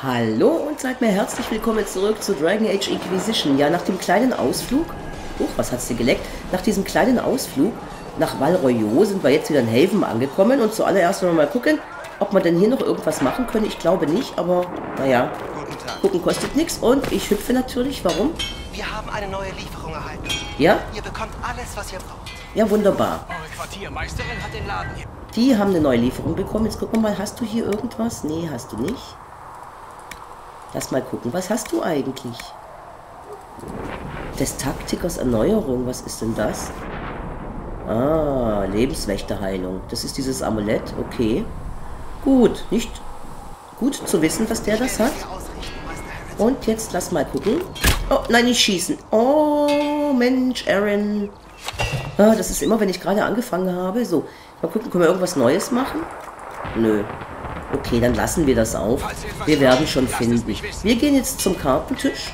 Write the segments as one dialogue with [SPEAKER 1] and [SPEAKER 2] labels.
[SPEAKER 1] Hallo und seid mir herzlich willkommen zurück zu Dragon Age Inquisition. Ja, nach dem kleinen Ausflug, huch, was hat's dir geleckt? Nach diesem kleinen Ausflug nach Val Royaux sind wir jetzt wieder in Haven angekommen und zuallererst wollen wir mal gucken, ob wir denn hier noch irgendwas machen können. Ich glaube nicht, aber naja, gucken kostet nichts und ich hüpfe natürlich. Warum?
[SPEAKER 2] Wir haben eine neue Lieferung erhalten.
[SPEAKER 1] Ja?
[SPEAKER 2] Ihr bekommt alles, was ihr braucht.
[SPEAKER 1] Ja, wunderbar.
[SPEAKER 3] Eure Quartiermeisterin hat den Laden hier.
[SPEAKER 1] Die haben eine neue Lieferung bekommen. Jetzt gucken wir mal, hast du hier irgendwas? Nee, hast du nicht. Lass mal gucken, was hast du eigentlich? Des Taktikers Erneuerung, was ist denn das? Ah, Lebenswächterheilung. Das ist dieses Amulett, okay. Gut, nicht gut zu wissen, dass der das hat. Und jetzt lass mal gucken. Oh, nein, nicht schießen. Oh, Mensch, Aaron. Ah, das ist immer, wenn ich gerade angefangen habe. So, mal gucken, können wir irgendwas Neues machen? Nö. Okay, dann lassen wir das auf. Wir werden schon finden. Wir gehen jetzt zum Kartentisch.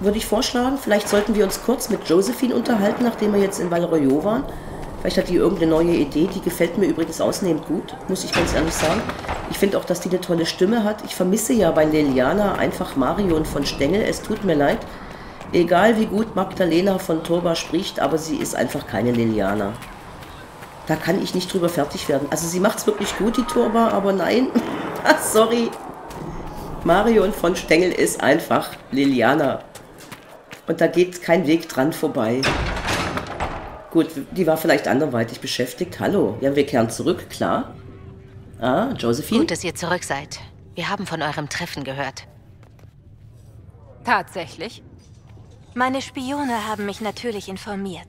[SPEAKER 1] Würde ich vorschlagen. Vielleicht sollten wir uns kurz mit Josephine unterhalten, nachdem wir jetzt in Val Royaux waren. Vielleicht hat die irgendeine neue Idee. Die gefällt mir übrigens ausnehmend gut, muss ich ganz ehrlich sagen. Ich finde auch, dass die eine tolle Stimme hat. Ich vermisse ja bei Liliana einfach Marion von Stengel. Es tut mir leid. Egal wie gut Magdalena von Turba spricht, aber sie ist einfach keine Liliana. Da kann ich nicht drüber fertig werden. Also sie macht es wirklich gut, die Turba, aber nein. Ah, Sorry. Marion von Stengel ist einfach Liliana. Und da geht kein Weg dran vorbei. Gut, die war vielleicht anderweitig beschäftigt. Hallo. Ja, wir kehren zurück, klar. Ah, Josephine.
[SPEAKER 4] Gut, dass ihr zurück seid. Wir haben von eurem Treffen gehört.
[SPEAKER 5] Tatsächlich?
[SPEAKER 6] Meine Spione haben mich natürlich informiert.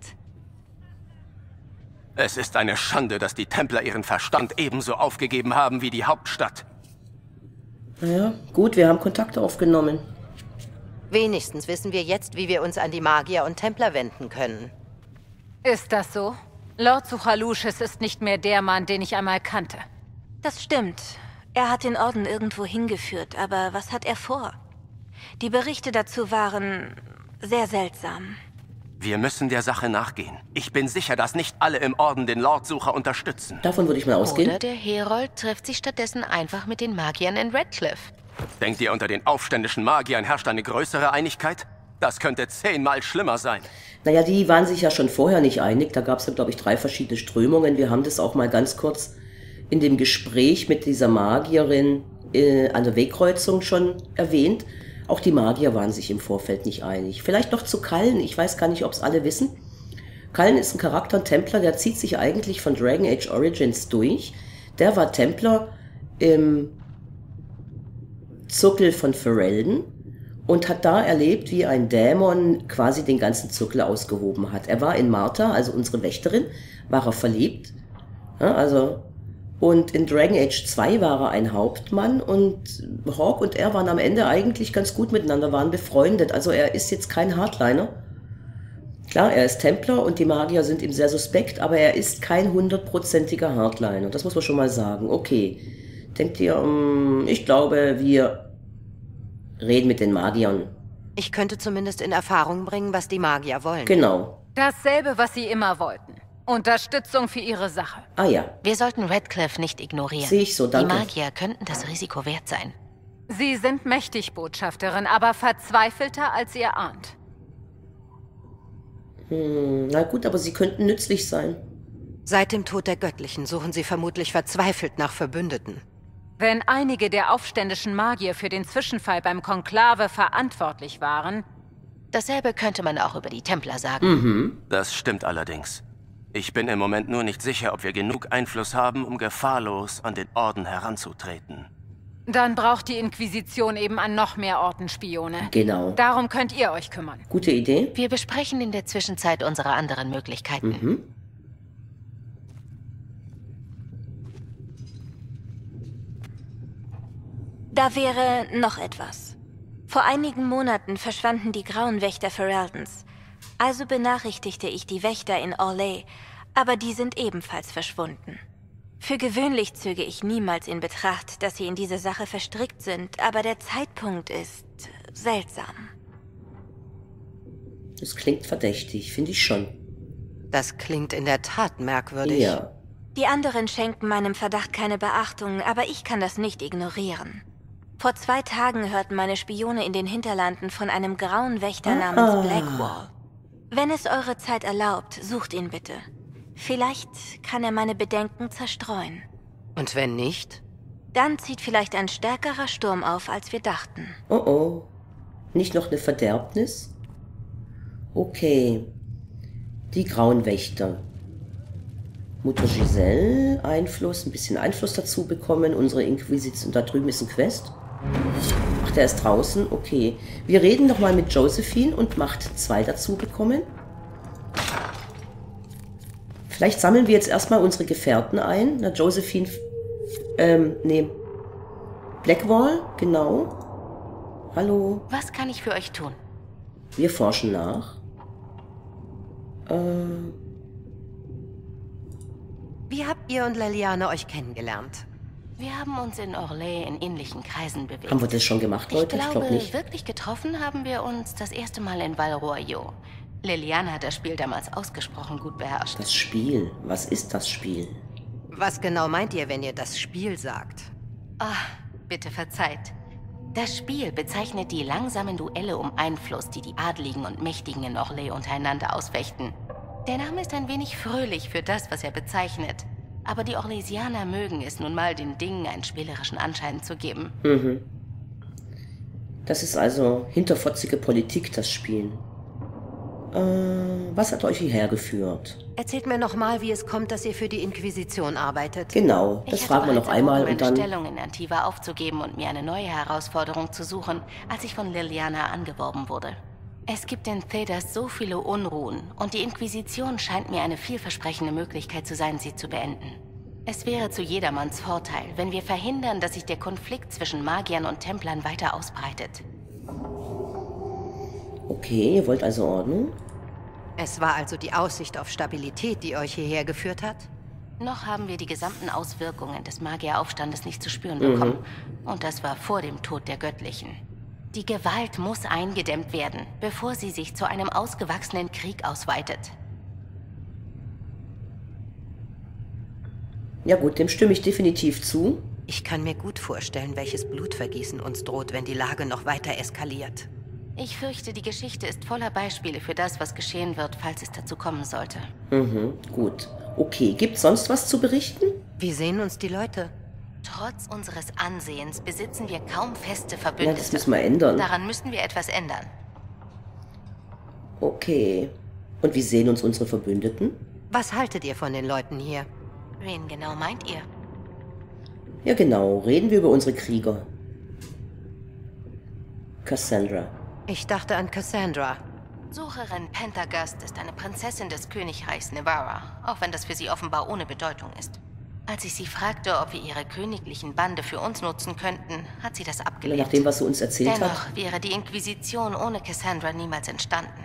[SPEAKER 3] Es ist eine Schande, dass die Templer ihren Verstand ebenso aufgegeben haben wie die Hauptstadt.
[SPEAKER 1] Naja, gut, wir haben Kontakt aufgenommen.
[SPEAKER 4] Wenigstens wissen wir jetzt, wie wir uns an die Magier und Templer wenden können.
[SPEAKER 5] Ist das so? Lord Suchalushis ist nicht mehr der Mann, den ich einmal kannte.
[SPEAKER 6] Das stimmt. Er hat den Orden irgendwo hingeführt, aber was hat er vor? Die Berichte dazu waren sehr seltsam.
[SPEAKER 3] Wir müssen der Sache nachgehen. Ich bin sicher, dass nicht alle im Orden den Lordsucher unterstützen.
[SPEAKER 1] Davon würde ich mal ausgehen.
[SPEAKER 4] Oder der Herold trifft sich stattdessen einfach mit den Magiern in Redcliffe.
[SPEAKER 3] Denkt ihr, unter den aufständischen Magiern herrscht eine größere Einigkeit? Das könnte zehnmal schlimmer sein.
[SPEAKER 1] Naja, die waren sich ja schon vorher nicht einig. Da gab es ja, glaube ich, drei verschiedene Strömungen. Wir haben das auch mal ganz kurz in dem Gespräch mit dieser Magierin äh, an der Wegkreuzung schon erwähnt. Auch die Magier waren sich im Vorfeld nicht einig. Vielleicht noch zu Kallen. Ich weiß gar nicht, ob es alle wissen. Kallen ist ein Charakter, ein Templer, der zieht sich eigentlich von Dragon Age Origins durch. Der war Templer im Zuckel von Ferelden und hat da erlebt, wie ein Dämon quasi den ganzen Zuckel ausgehoben hat. Er war in Martha, also unsere Wächterin, war er verliebt. Ja, also und in Dragon Age 2 war er ein Hauptmann und Hawk und er waren am Ende eigentlich ganz gut miteinander, waren befreundet. Also er ist jetzt kein Hardliner. Klar, er ist Templer und die Magier sind ihm sehr suspekt, aber er ist kein hundertprozentiger Hardliner. Das muss man schon mal sagen. Okay. Denkt ihr, um, ich glaube, wir reden mit den Magiern.
[SPEAKER 4] Ich könnte zumindest in Erfahrung bringen, was die Magier wollen.
[SPEAKER 1] Genau.
[SPEAKER 5] Dasselbe, was sie immer wollten. Unterstützung für ihre Sache.
[SPEAKER 1] Ah ja,
[SPEAKER 4] Wir sollten Redcliffe nicht ignorieren.
[SPEAKER 1] Sehe ich so, danke.
[SPEAKER 4] Die Magier könnten das Risiko wert sein.
[SPEAKER 5] Sie sind mächtig, Botschafterin, aber verzweifelter, als ihr ahnt.
[SPEAKER 1] hm, na gut, aber sie könnten nützlich sein.
[SPEAKER 4] Seit dem Tod der Göttlichen suchen sie vermutlich verzweifelt nach Verbündeten.
[SPEAKER 5] Wenn einige der aufständischen Magier für den Zwischenfall beim Konklave verantwortlich waren,
[SPEAKER 4] Dasselbe könnte man auch über die Templer sagen.
[SPEAKER 1] Mhm.
[SPEAKER 3] Das stimmt allerdings. Ich bin im Moment nur nicht sicher, ob wir genug Einfluss haben, um gefahrlos an den Orden heranzutreten.
[SPEAKER 5] dann braucht die Inquisition eben an noch mehr Orten Spione.
[SPEAKER 1] Genau.
[SPEAKER 5] Darum könnt ihr euch kümmern.
[SPEAKER 1] Gute Idee.
[SPEAKER 4] Wir besprechen in der Zwischenzeit unsere anderen Möglichkeiten.
[SPEAKER 1] Mhm.
[SPEAKER 6] Da wäre noch etwas. Vor einigen Monaten verschwanden die grauen Wächter Feraldens. Also benachrichtigte ich die Wächter in Orlais, aber die sind ebenfalls verschwunden. Für gewöhnlich zöge ich niemals in Betracht, dass sie in diese Sache verstrickt sind, aber der Zeitpunkt ist seltsam.
[SPEAKER 1] Das klingt verdächtig, finde ich schon.
[SPEAKER 4] Das klingt in der Tat merkwürdig.
[SPEAKER 1] Ja.
[SPEAKER 6] Die anderen schenken meinem Verdacht keine Beachtung, aber ich kann das nicht ignorieren. Vor zwei Tagen hörten meine Spione in den Hinterlanden von einem grauen Wächter namens Blackwall. Wenn es eure Zeit erlaubt, sucht ihn bitte. Vielleicht kann er meine Bedenken zerstreuen.
[SPEAKER 4] Und wenn nicht?
[SPEAKER 6] Dann zieht vielleicht ein stärkerer Sturm auf, als wir dachten.
[SPEAKER 1] Oh oh. Nicht noch eine Verderbnis? Okay. Die Grauen Wächter. Mutter Giselle, Einfluss, ein bisschen Einfluss dazu bekommen. Unsere Inquisition, da drüben ist ein Quest. Ach, der ist draußen, okay. Wir reden noch mal mit Josephine und Macht 2 dazu bekommen. Vielleicht sammeln wir jetzt erstmal unsere Gefährten ein. Na, Josephine, ähm, nee. Blackwall, genau. Hallo.
[SPEAKER 5] Was kann ich für euch tun?
[SPEAKER 1] Wir forschen nach. Äh,
[SPEAKER 4] Wie habt ihr und Leliane euch kennengelernt?
[SPEAKER 7] Wir haben uns in Orlais in ähnlichen Kreisen bewegt.
[SPEAKER 1] haben wir das schon gemacht, Leute?
[SPEAKER 7] Ich
[SPEAKER 1] Ich
[SPEAKER 7] glaube,
[SPEAKER 1] glaube nicht.
[SPEAKER 7] wirklich getroffen haben wir uns das erste Mal in Val Royaux. Liliane hat das Spiel damals ausgesprochen gut beherrscht.
[SPEAKER 1] Das Spiel. Was ist das Spiel?
[SPEAKER 4] Was genau meint ihr, wenn ihr das Spiel sagt?
[SPEAKER 7] Ah, bitte verzeiht. Das Spiel bezeichnet die langsamen Duelle um Einfluss, die die Adligen und Mächtigen in Orlais untereinander ausfechten. Der Name ist ein wenig fröhlich für das, was er bezeichnet. Aber die Orlesianer mögen es nun mal, den Dingen einen spielerischen Anschein zu geben.
[SPEAKER 1] Das ist also hinterfotzige Politik, das Spiel. Äh, was hat euch hierher geführt?
[SPEAKER 4] Erzählt mir nochmal, wie es kommt, dass ihr für die Inquisition arbeitet.
[SPEAKER 1] Genau, das
[SPEAKER 7] ich
[SPEAKER 1] fragen wir noch einmal und
[SPEAKER 7] meine
[SPEAKER 1] dann.
[SPEAKER 7] Stellung in Antiva aufzugeben und mir eine neue Herausforderung zu suchen, als ich von Liliana angeworben wurde. Es gibt in Thedas so viele Unruhen und die Inquisition scheint mir eine vielversprechende Möglichkeit zu sein, sie zu beenden. Es wäre zu jedermanns Vorteil, wenn wir verhindern, dass sich der Konflikt zwischen Magiern und Templern weiter ausbreitet.
[SPEAKER 1] Okay, ihr wollt also Ordnung?
[SPEAKER 4] Es war also die Aussicht auf Stabilität, die euch hierher geführt hat?
[SPEAKER 7] Noch haben wir die gesamten Auswirkungen des Magieraufstandes nicht zu spüren bekommen. Und das war vor dem Tod der Göttlichen. Die Gewalt muss eingedämmt werden, bevor sie sich zu einem ausgewachsenen Krieg ausweitet.
[SPEAKER 1] Ja gut, dem stimme ich definitiv zu.
[SPEAKER 4] Ich kann mir gut vorstellen, welches Blutvergießen uns droht, wenn die Lage noch weiter eskaliert.
[SPEAKER 7] Ich fürchte, die Geschichte ist voller Beispiele für das, was geschehen wird, falls es dazu kommen sollte.
[SPEAKER 1] Mhm, gut. Okay, gibt's sonst was zu berichten?
[SPEAKER 4] Wie sehen uns die Leute?
[SPEAKER 7] Trotz unseres Ansehens besitzen wir kaum feste
[SPEAKER 1] Ja,
[SPEAKER 7] Verbündete.
[SPEAKER 1] das müssen wir ändern.
[SPEAKER 7] Daran müssen wir etwas ändern.
[SPEAKER 1] Okay. Und wie sehen uns unsere Verbündeten?
[SPEAKER 4] Was haltet ihr von den Leuten hier?
[SPEAKER 7] Wen genau meint ihr?
[SPEAKER 1] Ja genau, reden wir über unsere Krieger. Cassandra.
[SPEAKER 4] Ich dachte an Cassandra.
[SPEAKER 7] Sucherin Pentagast ist eine Prinzessin des Königreichs Nevara, auch wenn das für sie offenbar ohne Bedeutung ist. Als ich sie fragte, ob wir ihre königlichen Bande für uns nutzen könnten, hat sie das
[SPEAKER 1] Ja,
[SPEAKER 7] abgelehnt.
[SPEAKER 1] nach dem, was sie uns erzählt hat.
[SPEAKER 7] Dennoch wäre die Inquisition ohne Cassandra niemals entstanden.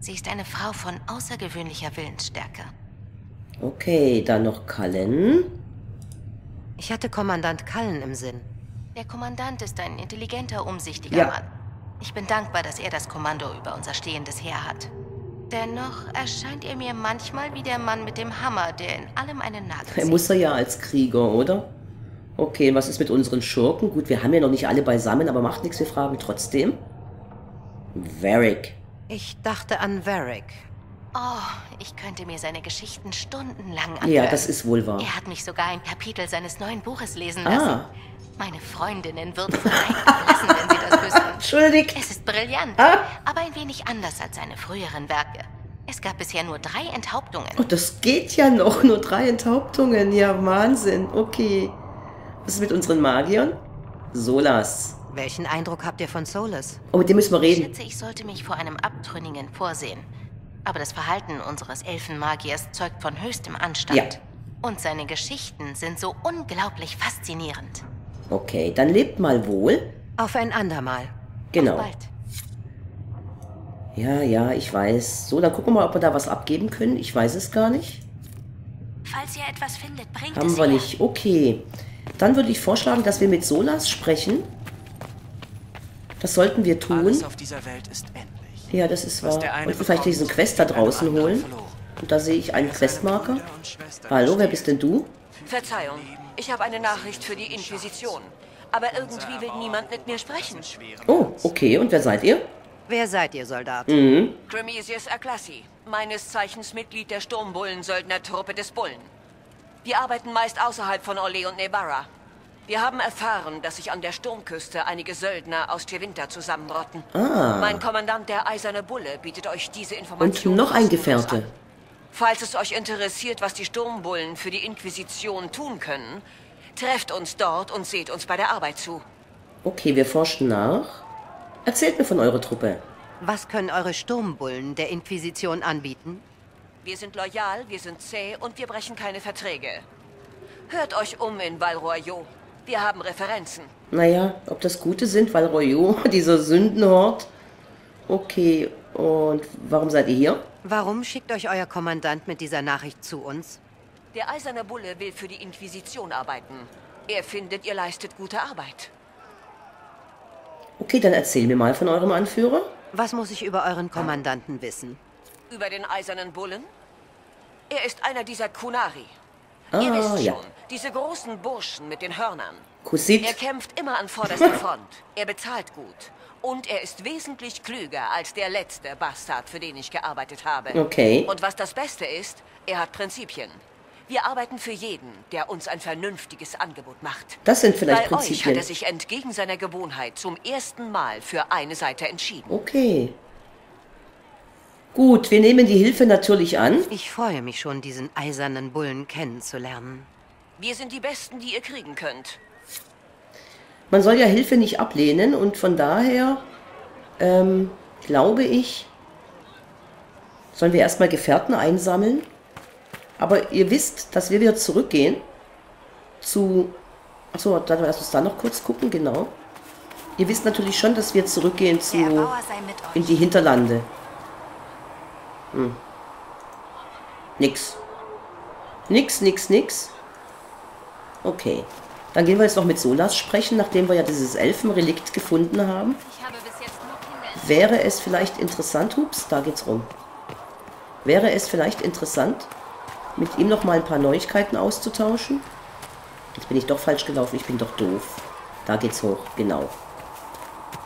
[SPEAKER 7] Sie ist eine Frau von außergewöhnlicher Willensstärke.
[SPEAKER 1] Okay, dann noch Cullen.
[SPEAKER 4] Ich hatte Kommandant Cullen im Sinn.
[SPEAKER 7] Der Kommandant ist ein intelligenter, umsichtiger
[SPEAKER 1] Ja.
[SPEAKER 7] Mann. Ich bin dankbar, dass er das Kommando über unser stehendes Heer hat. Dennoch erscheint er mir manchmal wie der Mann mit dem Hammer, der in allem einen Nagel
[SPEAKER 1] Er
[SPEAKER 7] zieht.
[SPEAKER 1] muss er ja als Krieger, oder? Okay, was ist mit unseren Schurken? Gut, wir haben ja noch nicht alle beisammen, aber macht nichts, wir fragen trotzdem. Varric.
[SPEAKER 4] Ich dachte an Varric.
[SPEAKER 7] Oh, ich könnte mir seine Geschichten stundenlang anhören.
[SPEAKER 1] Ja, das ist wohl wahr.
[SPEAKER 7] Er hat mich sogar ein Kapitel seines neuen Buches lesen
[SPEAKER 1] Ah.
[SPEAKER 7] lassen. Meine Freundinnen würden lassen, wenn sie das wüssten.
[SPEAKER 1] Entschuldigt.
[SPEAKER 7] Es ist brillant,
[SPEAKER 1] Ah.
[SPEAKER 7] aber ein wenig anders als seine früheren Werke. Es gab bisher nur drei Enthauptungen.
[SPEAKER 1] Oh, das geht ja noch. Nur drei Enthauptungen. Ja, Wahnsinn. Okay. Was ist mit unseren Magiern? Solas.
[SPEAKER 4] Welchen Eindruck habt ihr von Solus?
[SPEAKER 1] Oh, mit dem müssen wir
[SPEAKER 7] Ich
[SPEAKER 1] reden.
[SPEAKER 7] schätze, ich sollte mich vor einem Abtrünnigen vorsehen. Aber das Verhalten unseres Elfenmagiers zeugt von höchstem Anstand.
[SPEAKER 1] Ja.
[SPEAKER 7] Und seine Geschichten sind so unglaublich faszinierend.
[SPEAKER 1] Okay, dann lebt mal wohl.
[SPEAKER 4] Auf ein andermal.
[SPEAKER 1] Genau.
[SPEAKER 7] Bald.
[SPEAKER 1] Ja, ja, ich weiß. So, dann gucken wir mal, ob wir da was abgeben können. Ich weiß es gar nicht.
[SPEAKER 6] Falls ihr etwas findet, bringt
[SPEAKER 1] Haben
[SPEAKER 6] es
[SPEAKER 1] wir
[SPEAKER 6] her.
[SPEAKER 1] nicht. Okay. Dann würde ich vorschlagen, dass wir mit Solas sprechen. Das sollten wir tun.
[SPEAKER 8] Alles auf dieser Welt ist endlich.
[SPEAKER 1] Ja, das ist
[SPEAKER 8] Was
[SPEAKER 1] wahr. Und vielleicht diesen Quest da draußen holen. Und da sehe ich einen Questmarker. Hallo, wer bist denn du?
[SPEAKER 8] Verzeihung, ich habe eine Nachricht für die Inquisition. Aber irgendwie will niemand mit mir sprechen.
[SPEAKER 1] Oh, okay. Und wer seid ihr?
[SPEAKER 4] Wer seid ihr, Soldat?
[SPEAKER 1] Mhm.
[SPEAKER 8] Grimesius Aklassi, meines Zeichens Mitglied der Sturmbullen-Söldnertruppe des Bullen. Wir arbeiten meist außerhalb von Orle und Nebara. Wir haben erfahren, dass sich an der Sturmküste einige Söldner aus Tevinter zusammenrotten.
[SPEAKER 1] Ah.
[SPEAKER 8] Mein Kommandant, der Eiserne Bulle, bietet euch diese Information
[SPEAKER 1] Und noch ein Gefährte.
[SPEAKER 8] an. Falls es euch interessiert, was die Sturmbullen für die Inquisition tun können, trefft uns dort und seht uns bei der Arbeit zu.
[SPEAKER 1] Okay, wir forschen nach. Erzählt mir von eurer Truppe.
[SPEAKER 4] Was können eure Sturmbullen der Inquisition anbieten?
[SPEAKER 8] Wir sind loyal, wir sind zäh und wir brechen keine Verträge. Hört euch um in Val Royaux. Wir haben Referenzen.
[SPEAKER 1] Naja, ob das Gute sind, weil Royo, dieser Sündenhort. Okay, und warum seid ihr hier?
[SPEAKER 4] Warum schickt euch euer Kommandant mit dieser Nachricht zu uns?
[SPEAKER 8] Der Eiserne Bulle will für die Inquisition arbeiten. Er findet, ihr leistet gute Arbeit.
[SPEAKER 1] Okay, dann erzähl mir mal von eurem Anführer.
[SPEAKER 4] Was muss ich über euren Kommandanten wissen?
[SPEAKER 8] Über den Eisernen Bullen? Er ist einer dieser Kunari.
[SPEAKER 1] Ah,
[SPEAKER 8] Ihr wisst
[SPEAKER 1] ja.
[SPEAKER 8] schon, diese großen Burschen mit den Hörnern. Er
[SPEAKER 1] Kusit.
[SPEAKER 8] kämpft immer an vorderster Front. Er bezahlt gut. Und er ist wesentlich klüger als der letzte Bastard, für den ich gearbeitet habe.
[SPEAKER 1] Okay.
[SPEAKER 8] Und was das Beste ist, er hat Prinzipien. Wir arbeiten für jeden, der uns ein vernünftiges Angebot macht.
[SPEAKER 1] Das sind vielleicht
[SPEAKER 8] Bei euch hat
[SPEAKER 1] Prinzipien.
[SPEAKER 8] er sich entgegen seiner Gewohnheit zum ersten Mal für eine Seite entschieden.
[SPEAKER 1] Okay. Gut, wir nehmen die Hilfe natürlich an.
[SPEAKER 4] Ich freue mich schon, diesen eisernen Bullen kennenzulernen.
[SPEAKER 8] Wir sind die Besten, die ihr kriegen könnt.
[SPEAKER 1] Man soll ja Hilfe nicht ablehnen und von daher ähm, glaube ich, sollen wir erstmal Gefährten einsammeln. Aber ihr wisst, dass wir wieder zurückgehen zu. Achso, dann lass uns da noch kurz gucken, genau. Ihr wisst natürlich schon, dass wir zurückgehen zu in die Hinterlande. Hm. Nix. Nix, nix, nix. Okay. Dann gehen wir jetzt noch mit Solas sprechen, nachdem wir ja dieses Elfenrelikt gefunden haben.
[SPEAKER 5] Habe.
[SPEAKER 1] Wäre es vielleicht interessant, hups, da geht's rum. Wäre es vielleicht interessant, mit ihm noch mal ein paar Neuigkeiten auszutauschen? Jetzt bin ich doch falsch gelaufen, ich bin doch doof. Da geht's hoch, genau.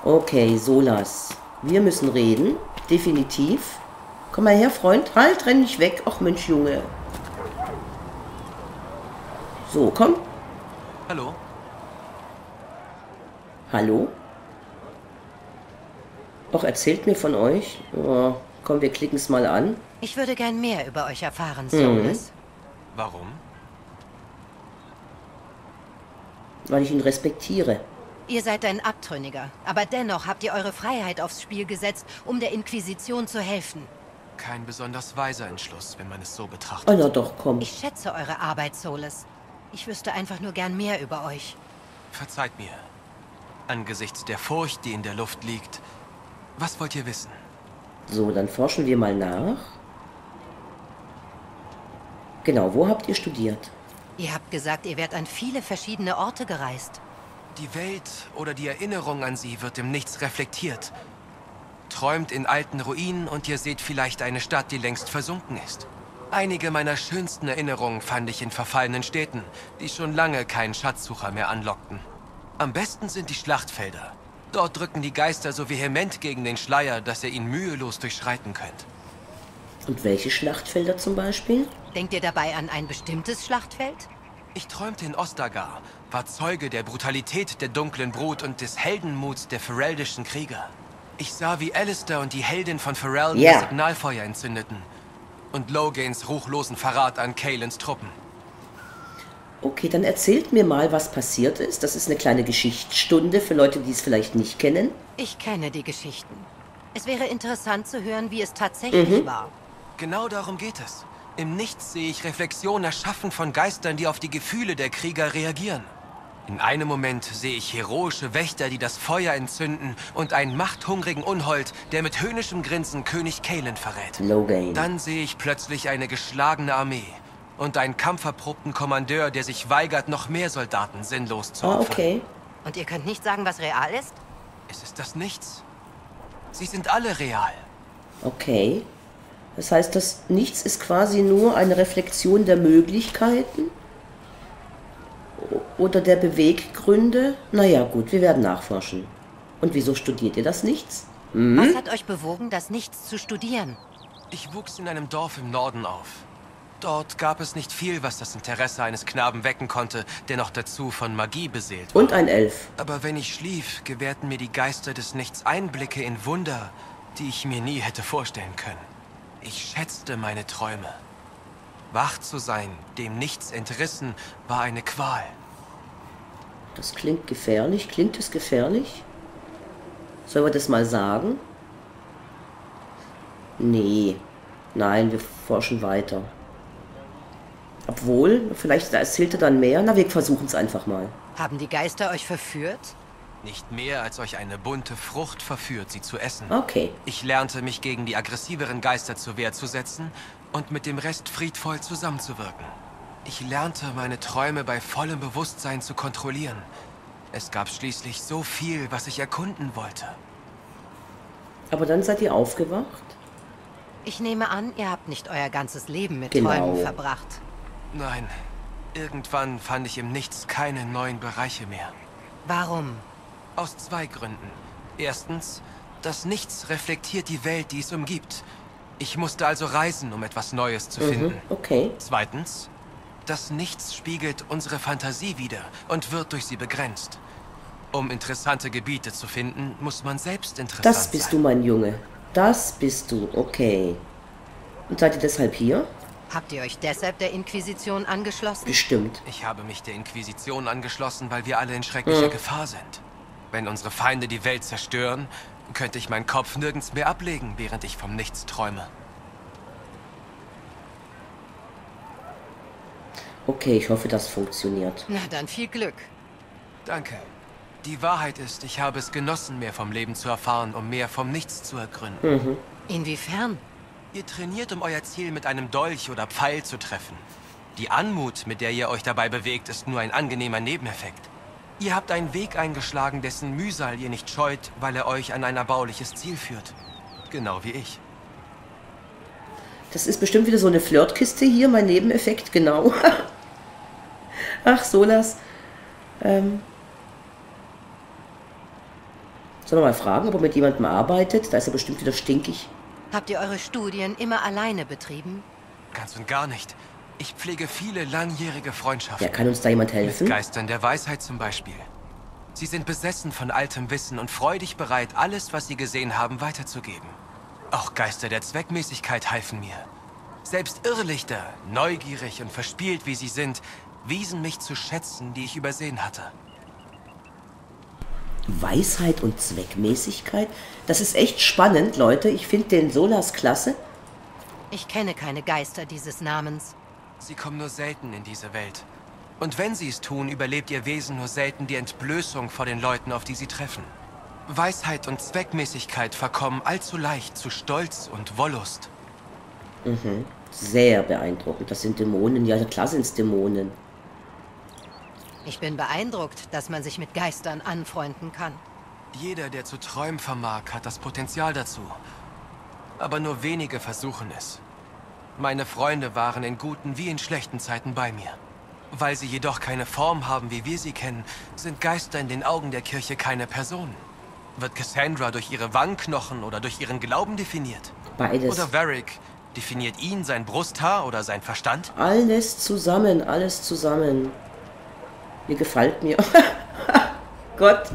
[SPEAKER 1] Okay, Solas. Wir müssen reden, definitiv. Komm mal her, Freund. Halt, renn nicht weg. Ach Mensch, Junge. So, komm.
[SPEAKER 9] Hallo?
[SPEAKER 1] Hallo? Doch, erzählt mir von euch. Oh, komm, wir klicken es mal an.
[SPEAKER 4] Ich würde gern mehr über euch erfahren, Solus.
[SPEAKER 9] Warum?
[SPEAKER 1] Weil ich ihn respektiere.
[SPEAKER 4] Ihr seid ein Abtrünniger, aber dennoch habt ihr eure Freiheit aufs Spiel gesetzt, um der Inquisition zu helfen.
[SPEAKER 9] Kein besonders weiser Entschluss, wenn man es so betrachtet.
[SPEAKER 1] Oh, na doch, komm.
[SPEAKER 4] Ich schätze eure Arbeit, Solus. Ich wüsste einfach nur gern mehr über euch.
[SPEAKER 9] Verzeiht mir. Angesichts der Furcht, die in der Luft liegt, was wollt ihr wissen?
[SPEAKER 1] So, dann forschen wir mal nach. Genau, wo habt ihr studiert?
[SPEAKER 4] Ihr habt gesagt, ihr wärt an viele verschiedene Orte gereist.
[SPEAKER 9] Die Welt oder die Erinnerung an sie wird im Nichts reflektiert. Träumt in alten Ruinen und ihr seht vielleicht eine Stadt, die längst versunken ist. Einige meiner schönsten Erinnerungen fand ich in verfallenen Städten, die schon lange keinen Schatzsucher mehr anlockten. Am besten sind die Schlachtfelder. Dort drücken die Geister so vehement gegen den Schleier, dass ihr ihn mühelos durchschreiten könnt.
[SPEAKER 1] Und welche Schlachtfelder zum Beispiel?
[SPEAKER 4] Denkt ihr dabei an ein bestimmtes Schlachtfeld?
[SPEAKER 9] Ich träumte in Ostagar, war Zeuge der Brutalität der dunklen Brut und des Heldenmuts der Fereldischen Krieger. Ich sah, wie Alistair und die Heldin von Ferelden
[SPEAKER 1] Ja.
[SPEAKER 9] das Signalfeuer entzündeten. Und Logains ruchlosen Verrat an Kalens Truppen.
[SPEAKER 1] Okay, dann erzählt mir mal, was passiert ist. Das ist eine kleine Geschichtsstunde für Leute, die es vielleicht nicht kennen.
[SPEAKER 4] Ich kenne die Geschichten. Es wäre interessant zu hören, wie es tatsächlich war.
[SPEAKER 9] Genau darum geht es. Im Nichts sehe ich Reflexionen erschaffen von Geistern, die auf die Gefühle der Krieger reagieren. In einem Moment sehe ich heroische Wächter, die das Feuer entzünden und einen machthungrigen Unhold, der mit höhnischem Grinsen König Kalen verrät.
[SPEAKER 1] Logain.
[SPEAKER 9] Dann sehe ich plötzlich eine geschlagene Armee und einen kampferprobten Kommandeur, der sich weigert, noch mehr Soldaten sinnlos zu
[SPEAKER 1] Ah,
[SPEAKER 9] opfern.
[SPEAKER 1] okay.
[SPEAKER 4] Und ihr könnt nicht sagen, was real ist?
[SPEAKER 9] Es ist das Nichts. Sie sind alle real.
[SPEAKER 1] Okay. Das heißt, das Nichts ist quasi nur eine Reflexion der Möglichkeiten oder der Beweggründe. Naja, gut, wir werden nachforschen. Und wieso studiert ihr das Nichts?
[SPEAKER 4] Was hat euch bewogen, das Nichts zu studieren?
[SPEAKER 9] Ich wuchs in einem Dorf im Norden auf. Dort gab es nicht viel, was das Interesse eines Knaben wecken konnte, der noch dazu von Magie beseelt war.
[SPEAKER 1] Und ein Elf.
[SPEAKER 9] Aber wenn ich schlief, gewährten mir die Geister des Nichts Einblicke in Wunder, die ich mir nie hätte vorstellen können. Ich schätzte meine Träume. Wach zu sein, dem Nichts entrissen, war eine Qual.
[SPEAKER 1] Das klingt gefährlich. Klingt es gefährlich? Sollen wir das mal sagen? Nee. Nein, wir forschen weiter. Obwohl, vielleicht erzählt er dann mehr. Na, wir versuchen es einfach mal.
[SPEAKER 4] Haben die Geister euch verführt?
[SPEAKER 9] Nicht mehr, als euch eine bunte Frucht verführt, sie zu essen.
[SPEAKER 1] Okay.
[SPEAKER 9] Ich lernte, mich gegen die aggressiveren Geister zur Wehr zu setzen und mit dem Rest friedvoll zusammenzuwirken. Ich lernte, meine Träume bei vollem Bewusstsein zu kontrollieren. Es gab schließlich so viel, was ich erkunden wollte.
[SPEAKER 1] Aber dann seid ihr aufgewacht?
[SPEAKER 4] Ich nehme an, ihr habt nicht euer ganzes Leben mit
[SPEAKER 1] Genau.
[SPEAKER 4] Träumen verbracht.
[SPEAKER 9] Nein, irgendwann fand ich im Nichts keine neuen Bereiche mehr.
[SPEAKER 4] Warum?
[SPEAKER 9] Aus zwei Gründen. Erstens, das Nichts reflektiert die Welt, die es umgibt. Ich musste also reisen, um etwas Neues zu finden.
[SPEAKER 1] Mhm, okay.
[SPEAKER 9] Zweitens, das Nichts spiegelt unsere Fantasie wider und wird durch sie begrenzt. Um interessante Gebiete zu finden, muss man selbst interessant
[SPEAKER 1] Das bist du,
[SPEAKER 9] sein.
[SPEAKER 1] mein Junge. Das bist du. Okay. Und seid ihr deshalb hier?
[SPEAKER 4] Habt ihr euch deshalb der Inquisition angeschlossen?
[SPEAKER 1] Bestimmt.
[SPEAKER 9] Ich habe mich der Inquisition angeschlossen, weil wir alle in schrecklicher Gefahr sind. Wenn unsere Feinde die Welt zerstören, könnte ich meinen Kopf nirgends mehr ablegen, während ich vom Nichts träume.
[SPEAKER 1] Okay, ich hoffe, das funktioniert.
[SPEAKER 4] Na dann viel Glück.
[SPEAKER 9] Danke. Die Wahrheit ist, ich habe es genossen, mehr vom Leben zu erfahren, um mehr vom Nichts zu ergründen.
[SPEAKER 4] Inwiefern?
[SPEAKER 9] Ihr trainiert, um euer Ziel mit einem Dolch oder Pfeil zu treffen. Die Anmut, mit der ihr euch dabei bewegt, ist nur ein angenehmer Nebeneffekt. Ihr habt einen Weg eingeschlagen, dessen Mühsal ihr nicht scheut, weil er euch an ein erbauliches Ziel führt. Genau wie ich.
[SPEAKER 1] Das ist bestimmt wieder so eine Flirtkiste hier, mein Nebeneffekt, genau. Ach, Solas. Ähm. Sollen wir mal fragen, ob er mit jemandem arbeitet? Da ist er bestimmt wieder stinkig.
[SPEAKER 4] Habt ihr eure Studien immer alleine betrieben?
[SPEAKER 9] Ganz und gar nicht. Ich pflege viele langjährige Freundschaften.
[SPEAKER 1] Ja, kann uns da jemand
[SPEAKER 9] Mit
[SPEAKER 1] helfen?
[SPEAKER 9] Geistern der Weisheit zum Beispiel. Sie sind besessen von altem Wissen und freudig bereit, alles, was sie gesehen haben, weiterzugeben. Auch Geister der Zweckmäßigkeit halfen mir. Selbst Irrlichter, neugierig und verspielt wie sie sind, wiesen mich zu Schätzen, die ich übersehen hatte.
[SPEAKER 1] Weisheit und Zweckmäßigkeit? Das ist echt spannend, Leute. Ich finde den Solas klasse.
[SPEAKER 4] Ich kenne keine Geister dieses Namens.
[SPEAKER 9] Sie kommen nur selten in diese Welt. Und wenn sie es tun, überlebt ihr Wesen nur selten die Entblößung vor den Leuten, auf die sie treffen. Weisheit und Zweckmäßigkeit verkommen allzu leicht zu Stolz und Wollust.
[SPEAKER 1] Sehr beeindruckend. Das sind Dämonen. Ja, klar sind es Dämonen.
[SPEAKER 4] Ich bin beeindruckt, dass man sich mit Geistern anfreunden kann.
[SPEAKER 9] Jeder, der zu träumen vermag, hat das Potenzial dazu. Aber nur wenige versuchen es. Meine Freunde waren in guten wie in schlechten Zeiten bei mir. Weil sie jedoch keine Form haben, wie wir sie kennen, sind Geister in den Augen der Kirche keine Personen. Wird Cassandra durch ihre Wangenknochen oder durch ihren Glauben definiert?
[SPEAKER 1] Beides.
[SPEAKER 9] Oder Varric, definiert ihn sein Brusthaar oder sein Verstand?
[SPEAKER 1] Alles zusammen, alles zusammen. Mir gefällt mir. Gott.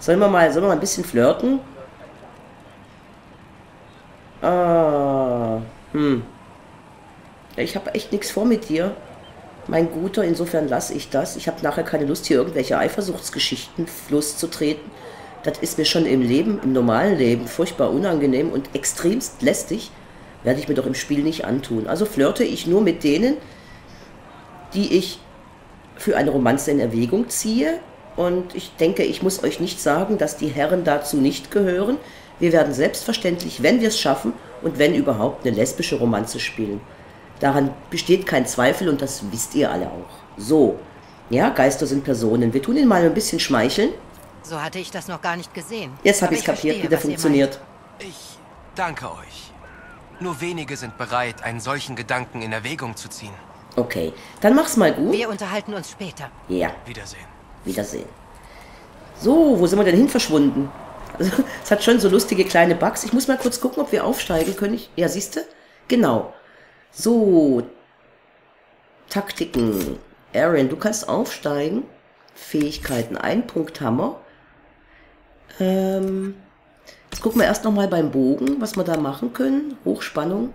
[SPEAKER 1] Sollen wir mal, sollen wir mal ein bisschen flirten? Ja, Ich habe echt nichts vor mit dir. Mein Guter, insofern lasse ich das. Ich habe nachher keine Lust, hier irgendwelche Eifersuchtsgeschichten loszutreten. Das ist mir schon im Leben, im normalen Leben, furchtbar unangenehm und extremst lästig. Werde ich mir doch im Spiel nicht antun. Also flirte ich nur mit denen, die ich für eine Romanze in Erwägung ziehe. Und ich denke, ich muss euch nicht sagen, dass die Herren dazu nicht gehören. Wir werden selbstverständlich, wenn wir es schaffen und wenn überhaupt, eine lesbische Romanze spielen. Daran besteht kein Zweifel und das wisst ihr alle auch. So, ja, Geister sind Personen. Wir tun ihnen mal ein bisschen schmeicheln.
[SPEAKER 4] So hatte ich das noch gar nicht gesehen.
[SPEAKER 1] Jetzt habe ich kapiert,
[SPEAKER 4] verstehe,
[SPEAKER 1] wie der funktioniert.
[SPEAKER 9] Ich danke euch. Nur wenige sind bereit, einen solchen Gedanken in Erwägung zu ziehen.
[SPEAKER 1] Okay, dann mach's mal gut.
[SPEAKER 4] Wir unterhalten uns später.
[SPEAKER 1] Ja,
[SPEAKER 9] Wiedersehen.
[SPEAKER 1] Wiedersehen. So, wo sind wir denn hin verschwunden? Also, es hat schon so lustige kleine Bugs. Ich muss mal kurz gucken, ob wir aufsteigen können. Ich, ja, siehst du? Genau. So. Taktiken. Aaron, du kannst aufsteigen. Fähigkeiten. Ein Punkt Hammer. Ähm, jetzt gucken wir erst noch mal beim Bogen, was wir da machen können. Hochspannung.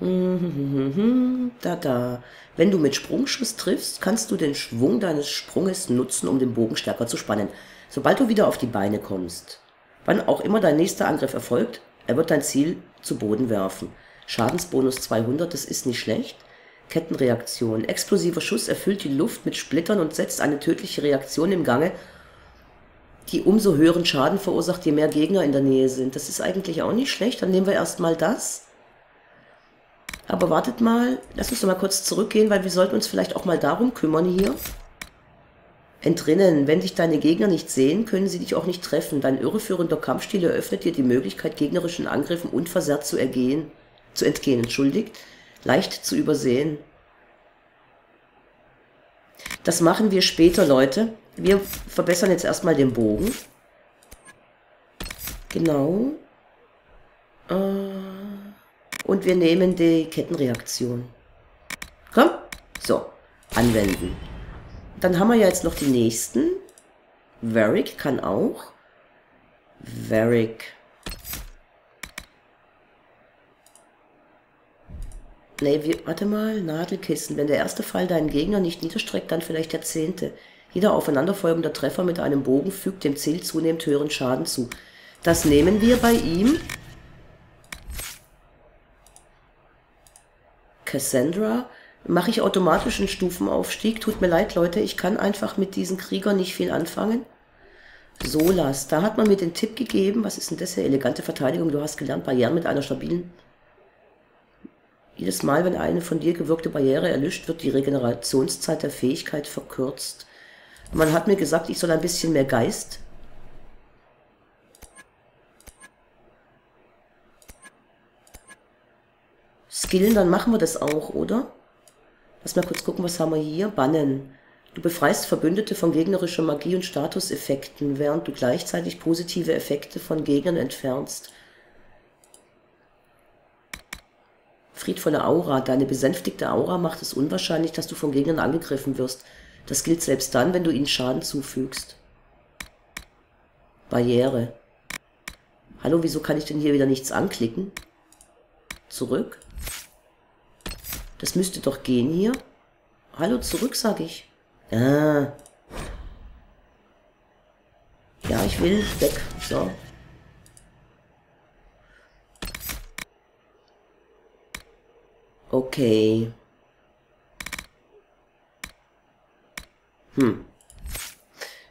[SPEAKER 1] Da, da. Wenn du mit Sprungschuss triffst, kannst du den Schwung deines Sprunges nutzen, um den Bogen stärker zu spannen. Sobald du wieder auf die Beine kommst, wann auch immer dein nächster Angriff erfolgt, er wird dein Ziel zu Boden werfen. Schadensbonus 200, das ist nicht schlecht. Kettenreaktion. Explosiver Schuss erfüllt die Luft mit Splittern und setzt eine tödliche Reaktion im Gange, die umso höheren Schaden verursacht, je mehr Gegner in der Nähe sind. Das ist eigentlich auch nicht schlecht. Dann nehmen wir erstmal das. Aber wartet mal, lass uns doch mal kurz zurückgehen, weil wir sollten uns vielleicht auch mal darum kümmern hier. Entrinnen. Wenn dich deine Gegner nicht sehen, können sie dich auch nicht treffen. Dein irreführender Kampfstil eröffnet dir die Möglichkeit, gegnerischen Angriffen unversehrt zu ergehen, zu entgehen, entschuldigt, leicht zu übersehen. Das machen wir später, Leute. Wir verbessern jetzt erstmal den Bogen. Genau. Äh, und wir nehmen die Kettenreaktion. Komm. So. Anwenden. Dann haben wir ja jetzt noch die nächsten. Varric kann auch. Varric. Nee, wir, warte mal, Nadelkissen. Wenn der erste Fall deinen Gegner nicht niederstreckt, dann vielleicht der zehnte. Jeder aufeinanderfolgende Treffer mit einem Bogen fügt dem Ziel zunehmend höheren Schaden zu. Das nehmen wir bei ihm. Cassandra. Mache ich automatisch einen Stufenaufstieg. Tut mir leid, Leute, ich kann einfach mit diesen Kriegern nicht viel anfangen. Solas, da hat man mir den Tipp gegeben, was ist denn das hier? Elegante Verteidigung, du hast gelernt, Barrieren mit einer stabilen... Jedes Mal, wenn eine von dir gewirkte Barriere erlischt, wird die Regenerationszeit der Fähigkeit verkürzt. Man hat mir gesagt, ich soll ein bisschen mehr Geist. Skillen, dann machen wir das auch, oder? Lass mal kurz gucken, was haben wir hier? Bannen. Du befreist Verbündete von gegnerischer Magie und Statuseffekten, während du gleichzeitig positive Effekte von Gegnern entfernst. Friedvolle Aura. Deine besänftigte Aura macht es unwahrscheinlich, dass du von Gegnern angegriffen wirst. Das gilt selbst dann, wenn du ihnen Schaden zufügst. Barriere. Hallo, wieso kann ich denn hier wieder nichts anklicken? Zurück. Das müsste doch gehen hier. Hallo, zurück, sag ich. Ah. Ja, ich will weg. So. Okay. Hm.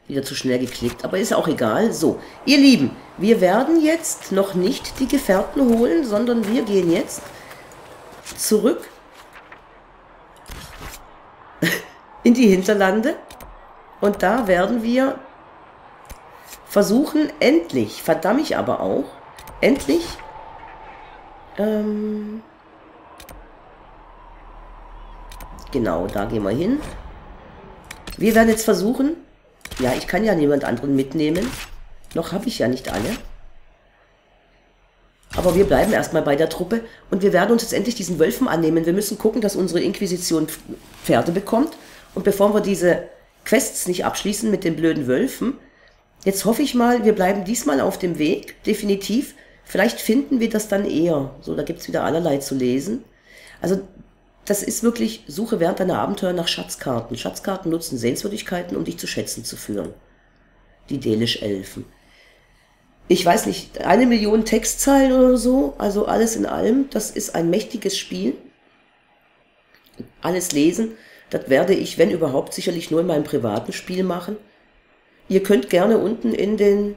[SPEAKER 1] Wieder zu schnell geklickt, aber ist auch egal. So, ihr Lieben, wir werden jetzt noch nicht die Gefährten holen, sondern wir gehen jetzt zurück in die Hinterlande und da werden wir versuchen, endlich, verdammt ich aber auch, endlich ähm, Genau, da gehen wir hin. Wir werden jetzt versuchen... Ja, ich kann ja niemand anderen mitnehmen. Noch habe ich ja nicht alle. Aber wir bleiben erstmal bei der Truppe und wir werden uns jetzt endlich diesen Wölfen annehmen. Wir müssen gucken, dass unsere Inquisition Pferde bekommt. Und bevor wir diese Quests nicht abschließen mit den blöden Wölfen, jetzt hoffe ich mal, wir bleiben diesmal auf dem Weg, definitiv. Vielleicht finden wir das dann eher. So, da gibt es wieder allerlei zu lesen. Also das ist wirklich, suche während deiner Abenteuer nach Schatzkarten. Schatzkarten nutzen Sehenswürdigkeiten, um dich zu Schätzen zu führen. Die Delisch-Elfen. Ich weiß nicht, eine Million Textzeilen oder so, also alles in allem. Das ist ein mächtiges Spiel. Alles lesen, das werde ich, wenn überhaupt, sicherlich nur in meinem privaten Spiel machen. Ihr könnt gerne unten in den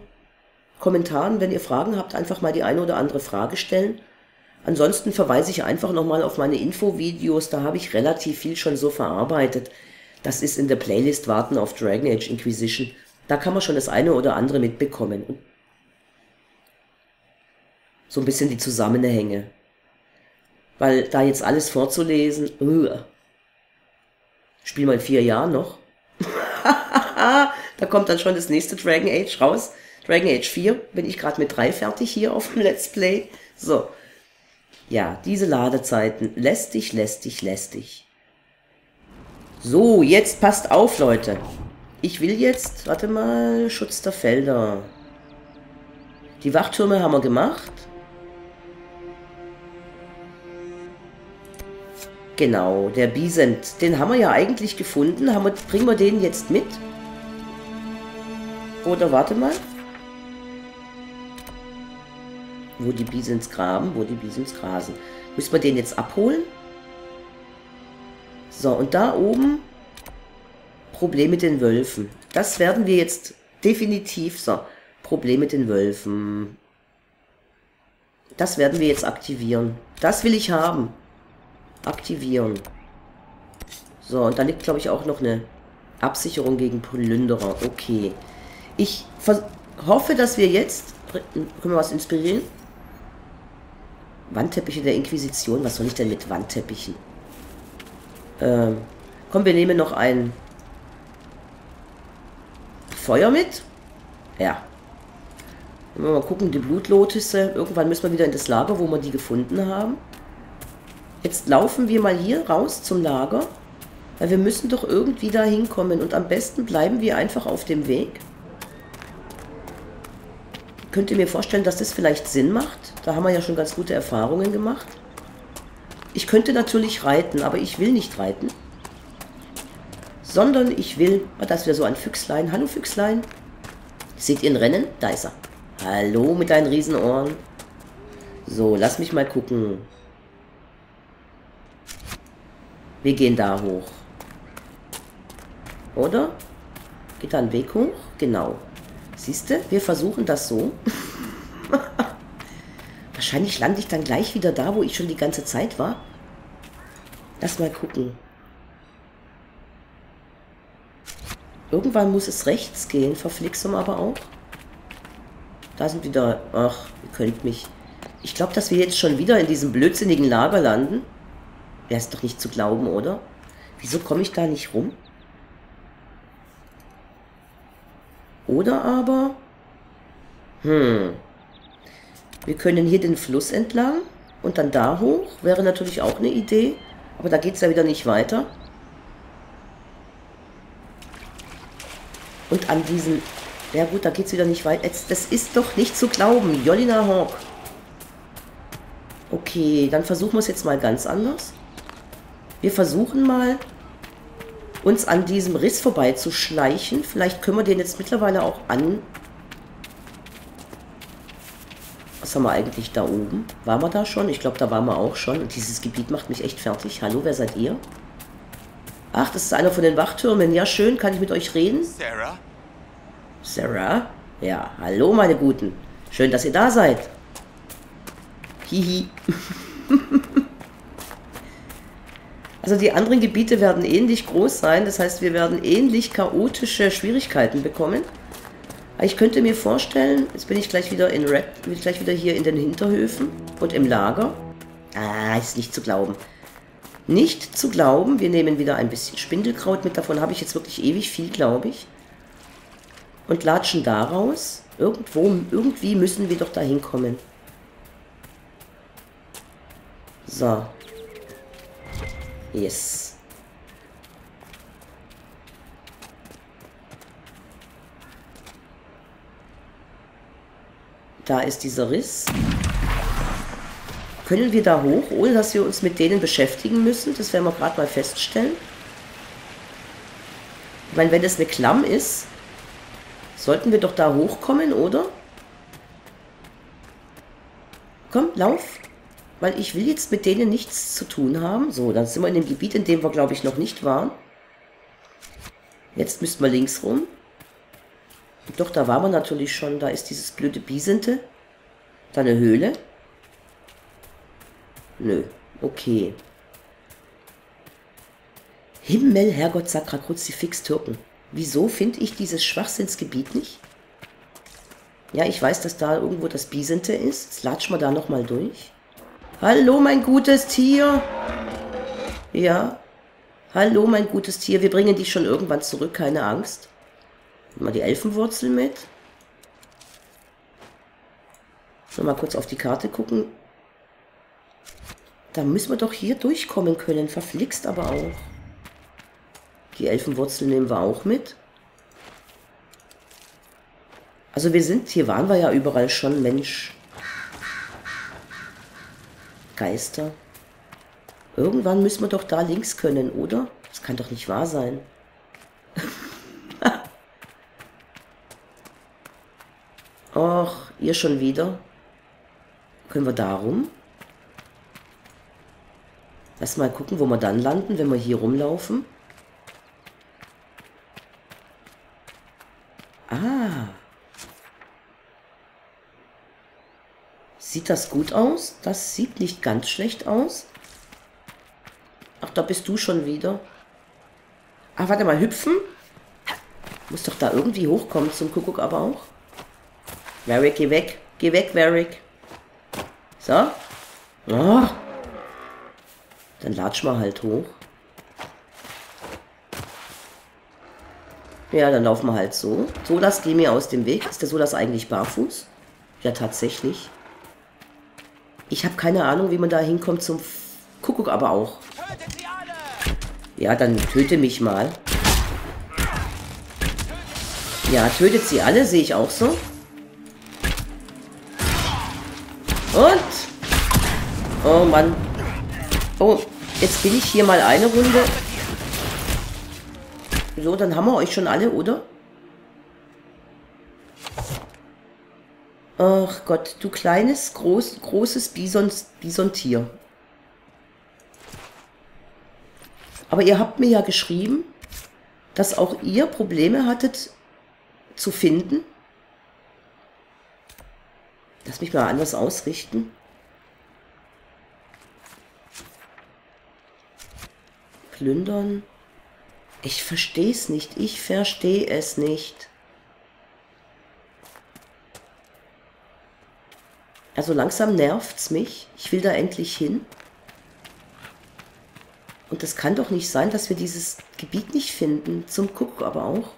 [SPEAKER 1] Kommentaren, wenn ihr Fragen habt, einfach mal die eine oder andere Frage stellen. Ansonsten verweise ich einfach nochmal auf meine Infovideos, da habe ich relativ viel schon so verarbeitet. Das ist in der Playlist Warten auf Dragon Age Inquisition. Da kann man schon das eine oder andere mitbekommen. So ein bisschen die Zusammenhänge. Weil da jetzt alles vorzulesen, uh, spiel mal vier Jahren noch. da kommt dann schon das nächste Dragon Age raus. Dragon Age 4 bin ich gerade mit 3 fertig hier auf dem Let's Play. So. Ja, diese Ladezeiten. Lästig, lästig, lästig. So, jetzt passt auf, Leute. Ich will jetzt, warte mal, Schutz der Felder. Die Wachtürme haben wir gemacht. Genau, der Bisent. Den haben wir ja eigentlich gefunden. Haben wir, bringen wir den jetzt mit? Oder warte mal. Wo die Bisens graben, wo die Bisens grasen. Müssen wir den jetzt abholen? So, und da oben Problem mit den Wölfen. Das werden wir jetzt definitiv, so, Problem mit den Wölfen. Das werden wir jetzt aktivieren. Das will ich haben. Aktivieren. So, und da liegt, glaube ich, auch noch eine Absicherung gegen Plünderer. Okay. Ich hoffe, dass wir jetzt... Können wir was inspirieren? Wandteppiche der Inquisition. Was soll ich denn mit Wandteppichen? Ähm, komm, wir nehmen noch ein Feuer mit. Ja. Mal gucken, die Blutlotusse. Irgendwann müssen wir wieder in das Lager, wo wir die gefunden haben. Jetzt laufen wir mal hier raus zum Lager. Weil wir müssen doch irgendwie da hinkommen. Und am besten bleiben wir einfach auf dem Weg. Könnt ihr mir vorstellen, dass das vielleicht Sinn macht? Da haben wir ja schon ganz gute Erfahrungen gemacht. Ich könnte natürlich reiten, aber ich will nicht reiten. Sondern ich will... Da ist wieder so ein Füchslein. Hallo Füchslein. Seht ihr ein Rennen? Da ist er. Hallo mit deinen Riesenohren. So, lass mich mal gucken. Wir gehen da hoch. Oder? Geht da ein Weg hoch? Genau. Siehst du? Wir versuchen das so. Wahrscheinlich lande ich dann gleich wieder da, wo ich schon die ganze Zeit war. Lass mal gucken. Irgendwann muss es rechts gehen, Verflixum aber auch. Da sind wieder... Ach, ihr könnt mich... Ich glaube, dass wir jetzt schon wieder in diesem blödsinnigen Lager landen. Wäre es doch nicht zu glauben, oder? Wieso komme ich da nicht rum? Oder aber... Hm. Wir können hier den Fluss entlang und dann da hoch. Wäre natürlich auch eine Idee. Aber da geht es ja wieder nicht weiter. Und an diesen... Ja gut, da geht es wieder nicht weiter. Das ist doch nicht zu glauben. Jolina Hawk. Okay, dann versuchen wir es jetzt mal ganz anders. Wir versuchen mal, uns an diesem Riss vorbeizuschleichen. Vielleicht können wir den jetzt mittlerweile auch an... Was haben wir eigentlich da oben? Waren wir da schon? Ich glaube, da waren wir auch schon. Und dieses Gebiet macht mich echt fertig. Hallo, wer seid ihr? Ach, das ist einer von den Wachtürmen. Ja, schön. Kann ich mit euch reden?
[SPEAKER 2] Sarah?
[SPEAKER 1] Sarah? Ja, hallo, meine Guten. Schön, dass ihr da seid. Hihi. Also die anderen Gebiete werden ähnlich groß sein, das heißt, wir werden ähnlich chaotische Schwierigkeiten bekommen. Ich könnte mir vorstellen, jetzt bin ich gleich wieder in Red, bin ich gleich wieder hier in den Hinterhöfen und im Lager. Ah, ist nicht zu glauben. Nicht zu glauben, wir nehmen wieder ein bisschen Spindelkraut mit, davon habe ich jetzt wirklich ewig viel, glaube ich. Und latschen daraus. Irgendwo, irgendwie müssen wir doch da hinkommen. So, Yes. Da ist dieser Riss. Können wir da hoch, ohne dass wir uns mit denen beschäftigen müssen? Das werden wir gerade mal feststellen. Ich meine, wenn das eine Klamm ist, sollten wir doch da hochkommen, oder? Komm, lauf. Weil ich will jetzt mit denen nichts zu tun haben. So, dann sind wir in dem Gebiet, in dem wir, glaube ich, noch nicht waren. Jetzt müssten wir links rum. Doch, da waren wir natürlich schon. Da ist dieses blöde Bisente. Da eine Höhle. Nö, okay. Himmel, Herrgott, Sakra, Kruzifix, Türken. Wieso finde ich dieses Schwachsinnsgebiet nicht? Ja, ich weiß, dass da irgendwo das Bisente ist. Jetzt latschen wir da nochmal durch. Hallo, mein gutes Tier. Ja. Hallo, mein gutes Tier. Wir bringen dich schon irgendwann zurück, keine Angst. Mal die Elfenwurzel mit. So, mal kurz auf die Karte gucken. Da müssen wir doch hier durchkommen können. Verflixt aber auch. Die Elfenwurzel nehmen wir auch mit. Also wir sind, hier waren wir ja überall schon, Mensch. Geister. Irgendwann müssen wir doch da links können, oder? Das kann doch nicht wahr sein. Och, ihr schon wieder. Können wir darum? Lass mal gucken, wo wir dann landen, wenn wir hier rumlaufen. Sieht das gut aus? Das sieht nicht ganz schlecht aus. Ach, da bist du schon wieder. Ach, warte mal, hüpfen? Muss doch da irgendwie hochkommen zum Kuckuck aber auch. Varric, geh weg. Geh weg, Varric. So. Oh. Dann latsch mal halt hoch. Ja, dann laufen wir halt so. Solas, geh mir aus dem Weg. Ist der Solas eigentlich barfuß? Ja, tatsächlich. Ich habe keine Ahnung, wie man da hinkommt zum Kuckuck aber auch. Ja, dann töte mich mal. Ja, tötet sie alle, sehe ich auch so. Und? Oh Mann. Oh, jetzt bin ich hier mal eine Runde. So, dann haben wir euch schon alle, oder? Ach Gott, du kleines, groß, großes Bison, Bisontier. Aber ihr habt mir ja geschrieben, dass auch ihr Probleme hattet zu finden. Lass mich mal anders ausrichten. Plündern. Ich verstehe es nicht. Ich verstehe es nicht. Also langsam nervt es mich. Ich will da endlich hin. Und das kann doch nicht sein, dass wir dieses Gebiet nicht finden. Zum Guck aber auch.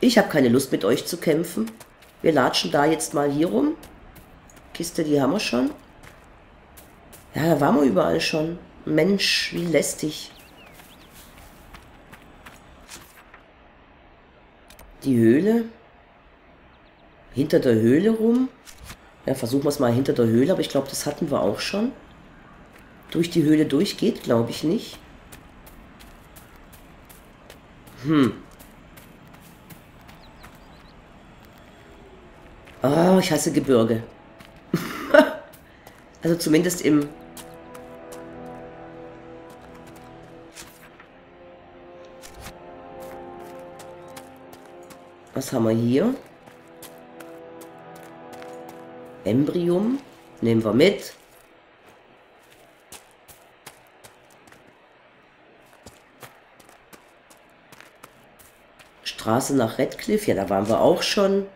[SPEAKER 1] Ich habe keine Lust mit euch zu kämpfen. Wir latschen da jetzt mal hier rum. Kiste, die haben wir schon. Ja, da waren wir überall schon. Mensch, wie lästig. Die Höhle. Hinter der Höhle rum. Ja, versuchen wir es mal hinter der Höhle, aber ich glaube, das hatten wir auch schon. Durch die Höhle durchgeht, glaube ich nicht. Hm. Oh, ich hasse Gebirge. also zumindest im... Was haben wir hier? Embryum. Nehmen wir mit. Straße nach Redcliffe. Ja, da waren wir auch schon.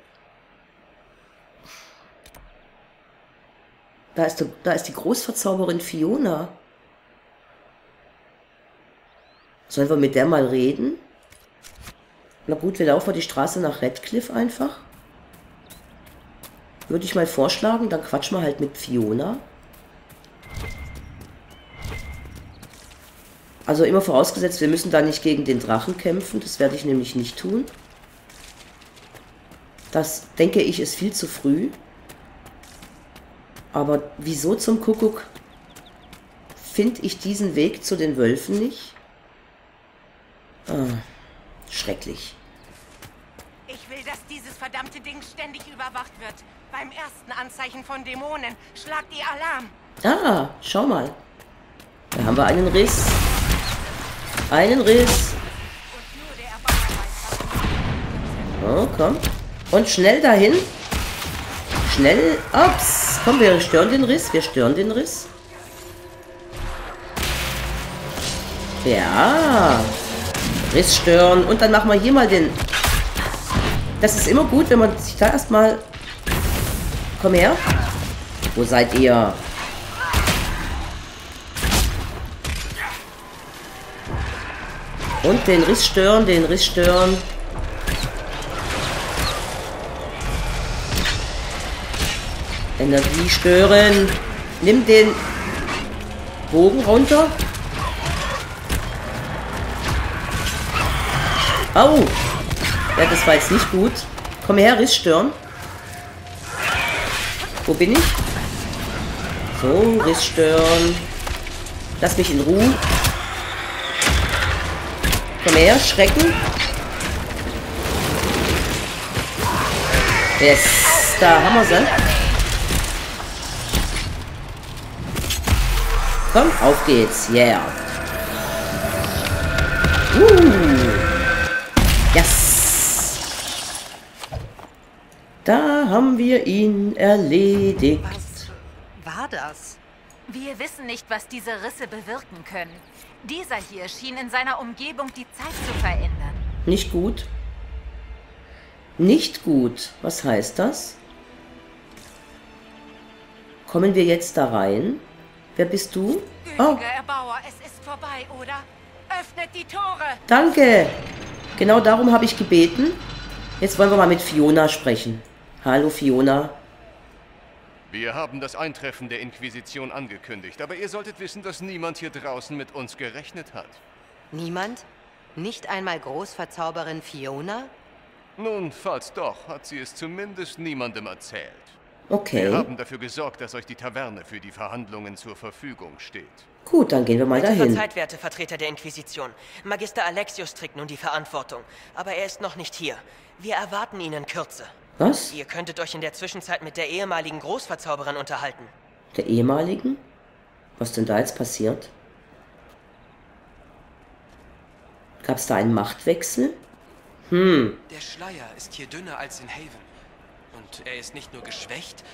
[SPEAKER 1] Da ist, die, da ist die Großverzauberin Fiona. Sollen wir mit der mal reden? Na gut, wir laufen die Straße nach Redcliffe einfach. Würde ich mal vorschlagen, dann quatschen wir halt mit Fiona. Also immer vorausgesetzt, wir müssen da nicht gegen den Drachen kämpfen. Das werde ich nämlich nicht tun. Das, denke ich, ist viel zu früh. Aber wieso zum Kuckuck finde ich diesen Weg zu den Wölfen nicht? Ah, schrecklich.
[SPEAKER 8] Will, dass dieses verdammte Ding ständig überwacht wird. Beim ersten Anzeichen von Dämonen schlagt ihr Alarm.
[SPEAKER 1] Ah, schau mal. Da haben wir einen Riss. Einen Riss. Oh, komm. Und schnell dahin. Schnell. Ups. Komm, wir stören den Riss. Wir stören den Riss. Ja. Riss stören. Und dann machen wir hier mal den... Das ist immer gut, wenn man sich da erstmal... Komm her. Wo seid ihr? Und den Riss stören, den Riss stören. Energie stören. Nimm den Bogen runter. Au! Ja, das war jetzt nicht gut. Komm her, Riss stören. Wo bin ich? So, Riss stören. Lass mich in Ruhe. Komm her, Schrecken. Yes, da haben wir sie. Komm, auf geht's. Yeah. Uh. Da haben wir ihn erledigt.
[SPEAKER 5] Was war das? Wir wissen nicht, was diese Risse bewirken können. Dieser hier schien in seiner Umgebung die Zeit zu verändern.
[SPEAKER 1] Nicht gut. Nicht gut. Was heißt das? Kommen wir jetzt da rein? Wer bist du? Oh,
[SPEAKER 5] Gütiger Erbauer, es ist vorbei, oder? Öffnet die Tore!
[SPEAKER 1] danke. Genau darum habe ich gebeten. Jetzt wollen wir mal mit Fiona sprechen. Hallo Fiona.
[SPEAKER 10] Wir haben das Eintreffen der Inquisition angekündigt, aber ihr solltet wissen, dass niemand hier draußen mit uns gerechnet hat.
[SPEAKER 4] Niemand? Nicht einmal Großverzauberin Fiona?
[SPEAKER 10] Nun, falls doch, hat sie es zumindest niemandem erzählt.
[SPEAKER 1] Okay.
[SPEAKER 10] Wir haben dafür gesorgt, dass euch die Taverne für die Verhandlungen zur Verfügung steht.
[SPEAKER 1] Gut, dann gehen wir mal
[SPEAKER 8] Bitte
[SPEAKER 1] dahin.
[SPEAKER 8] verzeiht, werte Vertreter der Inquisition. Magister Alexius trägt nun die Verantwortung, aber er ist noch nicht hier. Wir erwarten ihn in Kürze.
[SPEAKER 1] Was?
[SPEAKER 8] Ihr könntet euch in der Zwischenzeit mit der ehemaligen Großverzauberin unterhalten.
[SPEAKER 1] Der ehemaligen? Was denn da jetzt passiert? Gab es da einen Machtwechsel? Hm,
[SPEAKER 9] Der Schleier ist hier dünner als in Haven. Und er ist nicht nur geschwächt,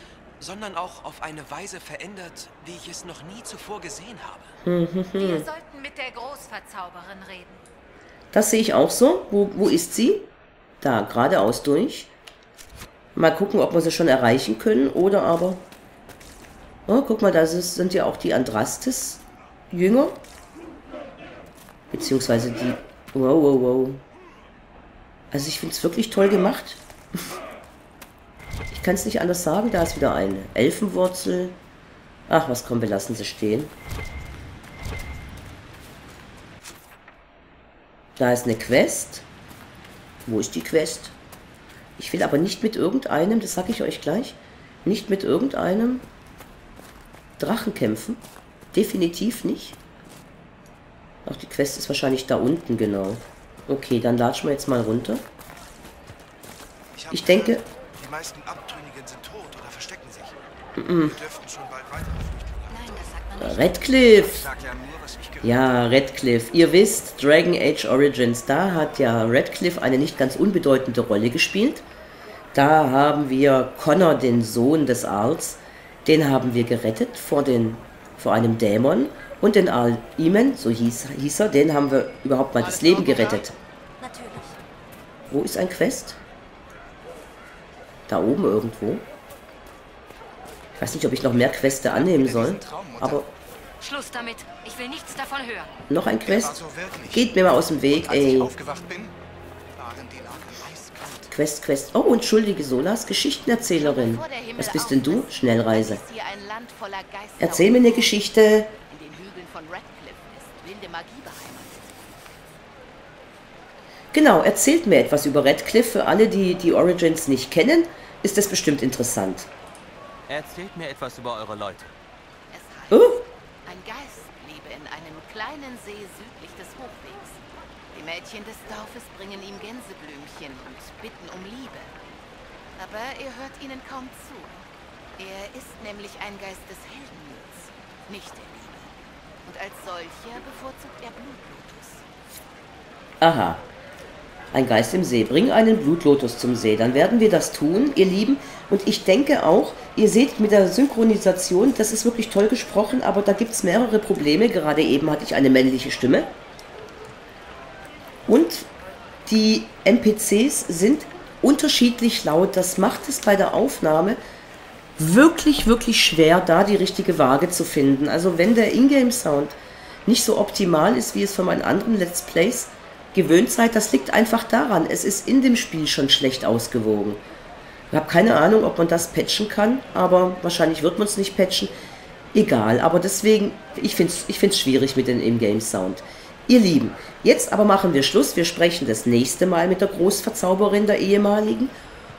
[SPEAKER 9] sondern auch auf eine Weise verändert, wie ich es noch nie zuvor gesehen habe.
[SPEAKER 5] Wir sollten mit der Großverzauberin reden.
[SPEAKER 1] das sehe ich auch so. Wo, wo ist sie? Da, geradeaus durch. Mal gucken, ob wir sie schon erreichen können oder aber... Oh, guck mal, da sind ja auch die Andrastes-Jünger. Beziehungsweise die... Wow, wow, wow. Also ich finde es wirklich toll gemacht. Ich kann es nicht anders sagen. Da ist wieder eine Elfenwurzel. Ach, was kommen wir lassen sie stehen. Da ist eine Quest. Wo ist die Quest? Ich will aber nicht mit irgendeinem, das sage ich euch gleich, nicht mit irgendeinem Drachen kämpfen. Definitiv nicht. Ach, die Quest ist wahrscheinlich da unten, genau. Okay, dann latschen wir jetzt mal runter.
[SPEAKER 11] hab
[SPEAKER 1] Ich denke-
[SPEAKER 11] gehört, Die meisten Abtrünnigen sind tot oder verstecken sich. Wir dürften schon bald weitere Flüchtlinge.
[SPEAKER 4] Nein, das sagt man nicht.
[SPEAKER 1] Redcliffe!
[SPEAKER 11] Ja
[SPEAKER 1] Redcliffe. Ihr wisst, Dragon Age Origins, da hat ja Redcliffe eine nicht ganz unbedeutende Rolle gespielt. Da haben wir Connor, den Sohn des Arls, den haben wir gerettet vor, den, vor einem Dämon. Und den Arl Eamon, so hieß, hieß er, den haben wir überhaupt mal das Leben gerettet.
[SPEAKER 6] Natürlich.
[SPEAKER 1] Wo ist ein Quest? Da oben irgendwo. Ich weiß nicht, ob ich noch mehr Queste annehmen soll. Aber
[SPEAKER 5] Schluss damit. Ich will nichts davon hören.
[SPEAKER 1] noch ein Quest?
[SPEAKER 11] so.
[SPEAKER 1] Geht mir mal aus dem Weg, ey.
[SPEAKER 11] bin.
[SPEAKER 1] Quest, Quest. Oh, entschuldige, Solas, Geschichtenerzählerin. Was bist denn du? Schnellreise. Erzähl mir eine Geschichte.
[SPEAKER 7] In den Hügeln von Radcliffe ist wilde Magie beheimatet.
[SPEAKER 1] Genau, erzählt mir etwas über Redcliffe. Für alle, die die Origins nicht kennen, ist das bestimmt interessant.
[SPEAKER 12] Erzählt mir etwas über eure Leute.
[SPEAKER 1] Oh,
[SPEAKER 7] kleinen See südlich des Hochwegs. Die Mädchen des Dorfes bringen ihm Gänseblümchen und bitten um Liebe. Aber er hört ihnen kaum zu. Er ist nämlich ein Geist des Heldenmuts, nicht der Liebe. Und als solcher bevorzugt er Blutlotus.
[SPEAKER 1] aha. Ein Geist im See. Bring einen Blutlotus zum See. Dann werden wir das tun, ihr Lieben. Und ich denke auch, ihr seht mit der Synchronisation, das ist wirklich toll gesprochen, aber da gibt es mehrere Probleme. Gerade eben hatte ich eine männliche Stimme. Und Die NPCs sind unterschiedlich laut. Das macht es bei der Aufnahme wirklich, wirklich schwer, da die richtige Waage zu finden. Also wenn der Ingame-Sound nicht so optimal ist, wie es von meinen anderen Let's Plays gewöhnt seid, das liegt einfach daran. Es ist in dem Spiel schon schlecht ausgewogen. Ich habe keine Ahnung, ob man das patchen kann, aber wahrscheinlich wird man es nicht patchen. Egal, aber deswegen, ich finde es ich find's schwierig mit dem In-Game-Sound. Ihr Lieben, jetzt aber machen wir Schluss. Wir sprechen das nächste Mal mit der Großverzauberin der ehemaligen.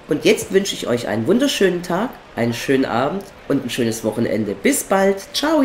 [SPEAKER 1] Und jetzt wünsche ich euch einen wunderschönen Tag, einen schönen Abend und ein schönes Wochenende. Bis bald. Ciao!